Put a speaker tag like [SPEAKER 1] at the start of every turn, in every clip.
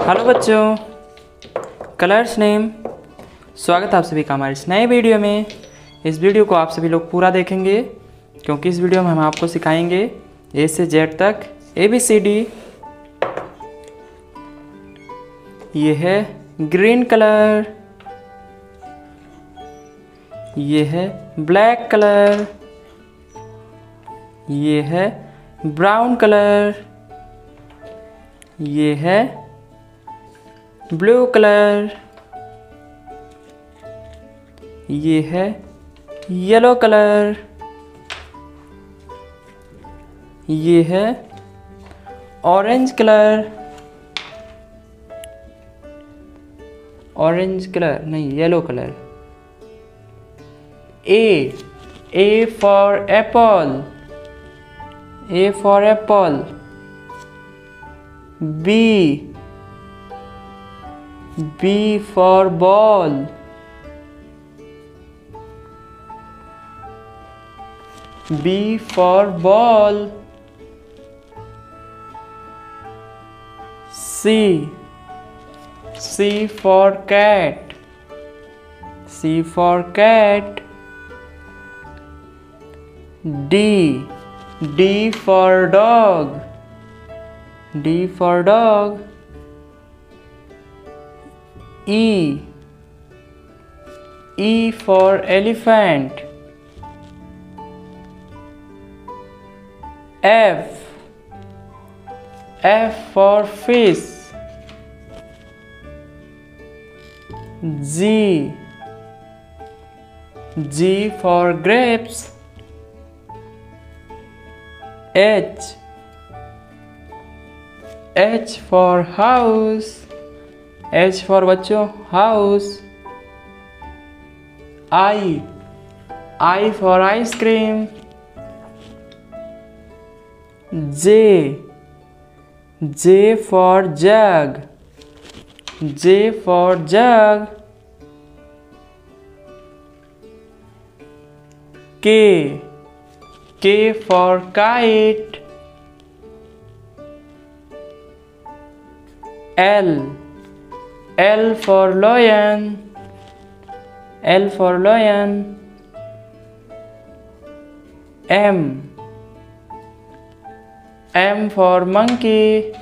[SPEAKER 1] Hello बच्चों, colours name. स्वागत है आप सभी का हमारे इस नए वीडियो में। इस वीडियो को आप सभी लोग पूरा देखेंगे, क्योंकि इस वीडियो में हम आपको सिखाएँगे ए से जेड तक ए बी सी डी ये है ग्रीन कलर। ये है ब्लैक कलर। ये है ब्राउन कलर। ये है ब्लू कलर। ये है येलो कलर। ये है ऑरेंज कलर। ऑरेंज कलर, नहीं, yellow colour. A A for apple A for apple B B for ball. B for ball. C. C for cat. C for cat. D. D for dog. D for dog. E. E for elephant. F. F for fish. G. G for grapes. H. H for house H for बच्चों house I I for ice cream J J for jug J for jug K K for kite L L for lion L for lion M M for monkey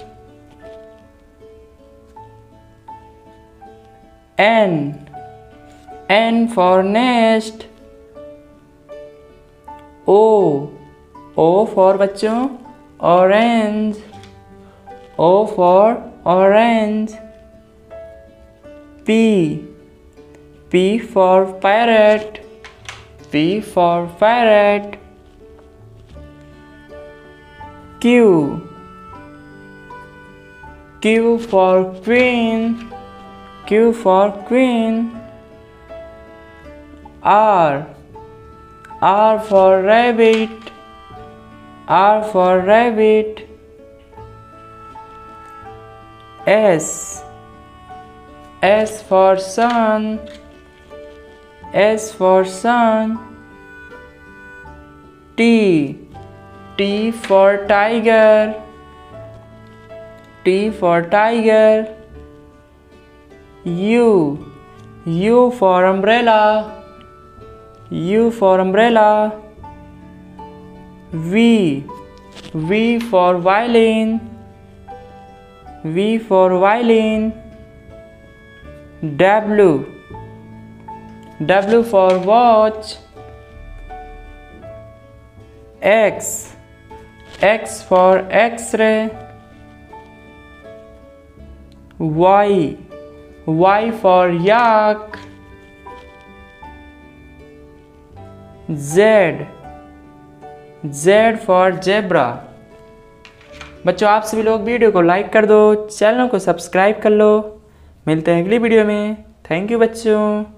[SPEAKER 1] N N for nest O O for बच्चों orange O for orange P. P for parrot. P for parrot Q. Q for queen. Q for queen. R. R for rabbit. R for rabbit. S S for sun. S for sun. T. T for tiger. T for tiger. U. U for umbrella. U for umbrella. V. V for violin. V for violin W W for watch X X for X-ray Y Y for yak Z Z for zebra बच्चों आप सभी लोग video को like कर दो channel को subscribe कर लो मिलते हैं अगली वीडियो में। थैंक यू बच्चों।